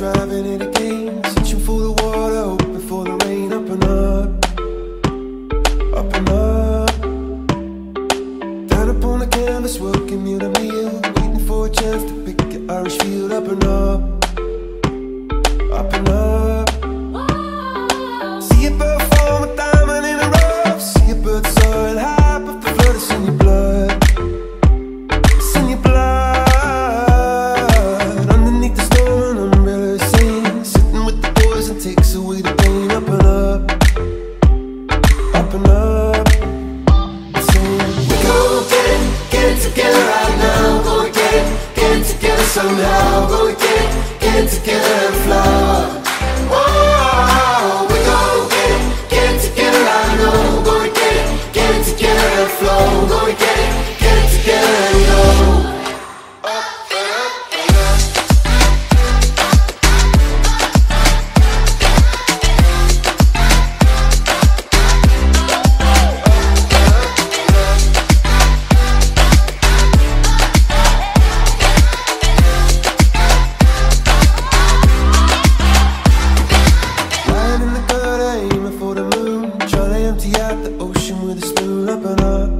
driving it again. Searching for the water, hoping for the rain. Up and up, up and up. Down upon the canvas, working meal to meal. Waiting for a chance to pick your Irish field. Up and up, up and up. And up. We gon' get it, get it together right now. Gonna get it, get it together somehow. Gonna Up and up,